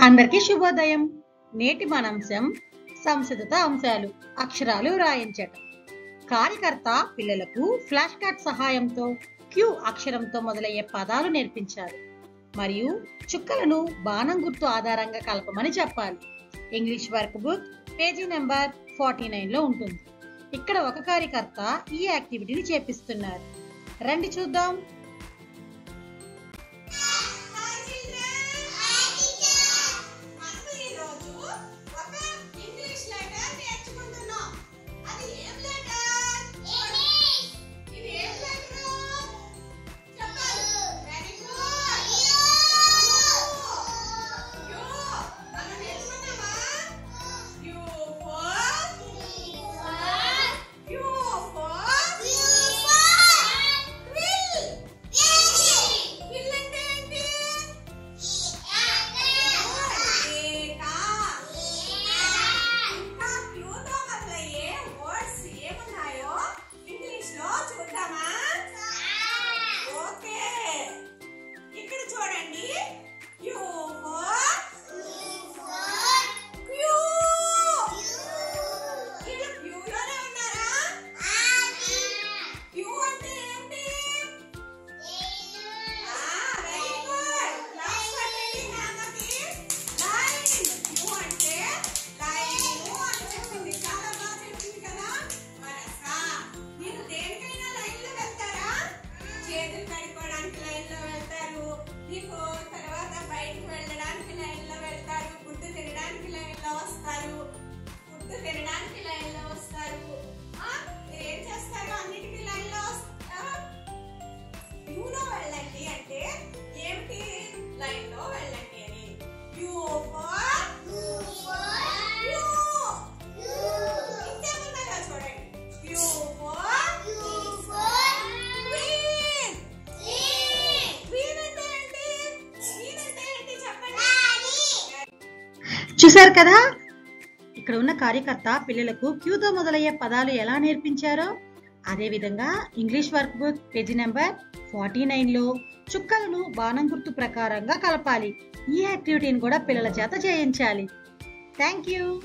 అందరికీ శుభోదయం. నేటి మన అంశం సంసిద్ధత అంశాలు అక్షరాలు వ్రాయించటం కార్యకర్త పిల్లలకు ఫ్లాష్ కార్డ్ సహాయంతో క్యూ అక్షరంతో మొదలయ్యే పదాలు నేర్పించారు. మరియు చుక్కలను బాణం గుర్తు ఆధారంగా కలపమని చెప్పాలి. English work book page number forty నైన్లో ఉంటుంది. ఇక్కడ ఒక కార్యకర్త ఈ యాక్టివిటీని చేపిస్తున్నారు. రండి చూద్దాం. చూడండి చూశారు కదా? ఇక్కడ ఉన్న కార్యకర్త పిల్లలకు క్యూతో మొదలయ్యే పదాలు ఎలా నేర్పించారో? అదేవిధంగా English work book page number forty నైన్లో చుక్కలను బాణం గుర్తు ప్రకారంగా కలపాలి. ఈ యాక్టివిటీని కూడా పిల్లల చేత చేయించాలి. Thank you.